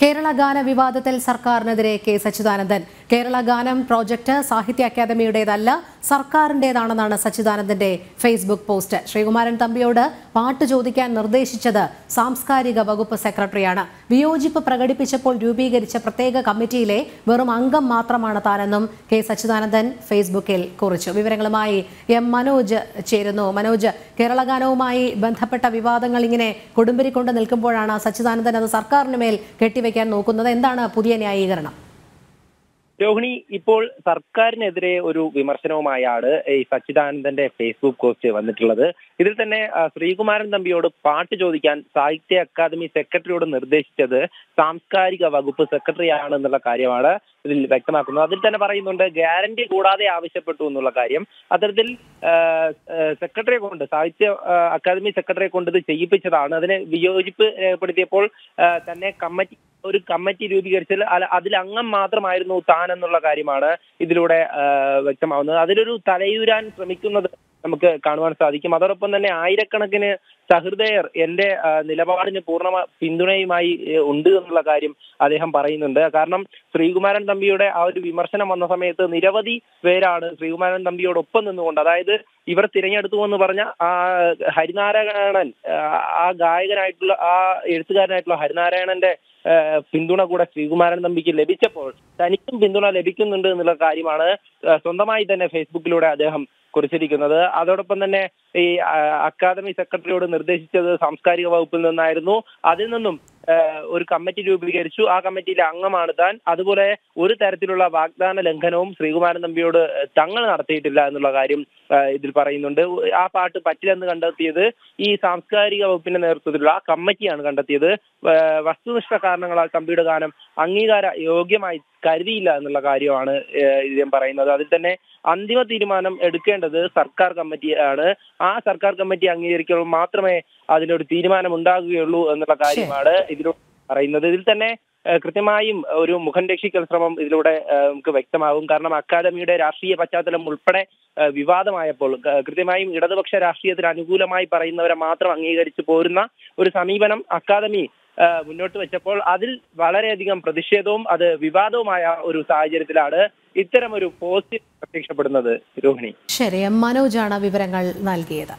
കേരള ഗാന വിവാദത്തിൽ സർക്കാരിനെതിരെ കെ. സച്ചിദാനന്ദൻ കേരള ഗാനം പ്രോജക്റ്റ് സാഹിത്യ അക്കാദമിയുടേതല്ല സർക്കാരിന്റെതാണെന്നാണ് സച്ചിദാനന്ദന്റെ ഫേസ്ബുക്ക് പോസ്റ്റ്. ശ്രീകുമാരൻ തമ്പിയോട് പാട്ട് ചോദിക്കാൻ നിർദ്ദേശിച്ചത് സാംസ്കാരിക വകുപ്പ് സെക്രട്ടറിയാണ്. വിയോജിപ്പ് പ്രകടിപ്പിച്ചപ്പോൾ രൂപീകരിച്ച പ്രത്യേക കമ്മിറ്റിയിലെ വെറും അംഗം മാത്രമാണ് താനെന്നും കെ സച്ചിദാനന്ദൻ ഫേസ്ബുക്കിൽ കുറിച്ചു. വിവരങ്ങളുമായി എം മനോജ് ചേരുന്നു. മനോജ് കേരള ഗാനവുമായി ബന്ധപ്പെട്ട വിവാദങ്ങൾ ഇങ്ങനെ കൊടുമ്പിരിക്കൊണ്ട് നിൽക്കുമ്പോഴാണ് സച്ചിദാനന്ദൻ അത് സർക്കാരിന് മേൽ കെട്ടിവെക്കാൻ നോക്കുന്നത്. എന്താണ് പുതിയ ന്യായീകരണം? രോഹിണി ഇപ്പോൾ സർക്കാരിനെതിരെ ഒരു വിമർശനവുമായാണ് ഈ സച്ചിദാനന്ദന്റെ ഫേസ്ബുക്ക് പോസ്റ്റ് വന്നിട്ടുള്ളത്. ഇതിൽ തന്നെ ശ്രീകുമാരൻ തമ്പിയോട് പാട്ട് ചോദിക്കാൻ സാഹിത്യ അക്കാദമി സെക്രട്ടറിയോട് നിർദ്ദേശിച്ചത് സാംസ്കാരിക വകുപ്പ് സെക്രട്ടറിയാണ് എന്നുള്ള കാര്യമാണ് ഇതിൽ വ്യക്തമാക്കുന്നത്. അതിൽ തന്നെ പറയുന്നുണ്ട് ഗ്യാരണ്ടി കൂടാതെ ആവശ്യപ്പെട്ടു എന്നുള്ള കാര്യം. അത്തരത്തിൽ സെക്രട്ടറിയെ കൊണ്ട് സാഹിത്യ അക്കാദമി സെക്രട്ടറിയെ കൊണ്ട് ഇത് ചെയ്യിപ്പിച്ചതാണ്. അതിനെ വിയോജിപ്പ് രേഖപ്പെടുത്തിയപ്പോൾ തന്നെ കമ്മിറ്റി ഒരു കമ്മിറ്റി രൂപീകരിച്ചതിൽ അതിൽ അംഗം മാത്രമായിരുന്നു താൻ എന്നുള്ള കാര്യമാണ് ഇതിലൂടെ വ്യക്തമാവുന്നത്. അതിലൊരു തലയൂരാൻ ശ്രമിക്കുന്നത് നമുക്ക് കാണുവാൻ സാധിക്കും. അതോടൊപ്പം തന്നെ ആയിരക്കണക്കിന് സഹൃദയർ എന്റെ നിലപാടിന് പൂർണ പിന്തുണയുമായി ഉണ്ട് എന്നുള്ള കാര്യം അദ്ദേഹം പറയുന്നുണ്ട്. കാരണം ശ്രീകുമാരൻ തമ്പിയുടെ ആ ഒരു വിമർശനം വന്ന സമയത്ത് നിരവധി പേരാണ് ശ്രീകുമാരൻ തമ്പിയോടൊപ്പം നിന്നുകൊണ്ട് അതായത് ഇവർ തിരഞ്ഞെടുത്തു എന്ന് പറഞ്ഞ ആ ഹരിനാരായണൻ ആ, ഗായകനായിട്ടുള്ള ആ എഴുത്തുകാരനായിട്ടുള്ള ഹരിനാരായണന്റെ പിന്തുണ കൂടെ ശ്രീകുമാരൻ തമ്പിക്ക് ലഭിച്ചപ്പോൾ തനിക്കും പിന്തുണ ലഭിക്കുന്നുണ്ട് എന്നുള്ള കാര്യമാണ് സ്വന്തമായി തന്നെ ഫേസ്ബുക്കിലൂടെ അദ്ദേഹം കുറിച്ചിരിക്കുന്നത്. അതോടൊപ്പം തന്നെ ഈ അക്കാദമി സെക്രട്ടറിയോട് നിർദ്ദേശിച്ചത് സാംസ്കാരിക വകുപ്പിൽ നിന്നായിരുന്നു. അതിൽ നിന്നും ഒരു കമ്മിറ്റി രൂപീകരിച്ചു. ആ കമ്മിറ്റിയിലെ അംഗമാണ് താൻ. അതുപോലെ ഒരു തരത്തിലുള്ള വാഗ്ദാന ലംഘനവും ശ്രീകുമാരൻ തമ്പിയോട് തങ്ങൾ നടത്തിയിട്ടില്ല എന്നുള്ള കാര്യം ഇതിൽ പറയുന്നുണ്ട്. ആ പാട്ട് പറ്റില്ലെന്ന് കണ്ടെത്തിയത് ഈ സാംസ്കാരിക വകുപ്പിന്റെ നേതൃത്വത്തിലുള്ള ആ കമ്മിറ്റിയാണ് കണ്ടെത്തിയത്. വസ്തുനിഷ്ഠ കാരണങ്ങളാൽ തമ്പിയുടെ ഗാനം അംഗീകാര യോഗ്യമായി കരുതിയില്ല എന്നുള്ള കാര്യമാണ് ഇദ്ദേഹം പറയുന്നത്. അതിൽ തന്നെ അന്തിമ തീരുമാനം എടുക്കേണ്ടത് സർക്കാർ കമ്മിറ്റിയാണ്. ആ സർക്കാർ കമ്മിറ്റി അംഗീകരിക്കുമ്പോൾ മാത്രമേ അതിനൊരു തീരുമാനം ഉണ്ടാകുകയുള്ളൂ എന്നുള്ള കാര്യമാണ് ഇതിലൂടെ പറയുന്നത്. ഇതിൽ തന്നെ കൃത്യമായും ഒരു മുഖം രക്ഷിക്കൽ ശ്രമം ഇതിലൂടെ നമുക്ക് വ്യക്തമാകും. കാരണം അക്കാദമിയുടെ രാഷ്ട്രീയ പശ്ചാത്തലം ഉൾപ്പെടെ വിവാദമായപ്പോൾ കൃത്യമായും ഇടതുപക്ഷ രാഷ്ട്രീയത്തിന് അനുകൂലമായി പറയുന്നവരെ മാത്രം അംഗീകരിച്ചു പോരുന്ന ഒരു സമീപനം അക്കാദമി മുന്നോട്ട് വെച്ചപ്പോൾ അതിൽ വളരെയധികം പ്രതിഷേധവും അത് വിവാദവുമായ ഒരു സാഹചര്യത്തിലാണ് ഇത്തരം ഒരു പോസ്റ്റ് പ്രത്യക്ഷപ്പെടുന്നത്. രോഹിണി. ശരി മനോജാണ് വിവരങ്ങൾ നൽകിയത്.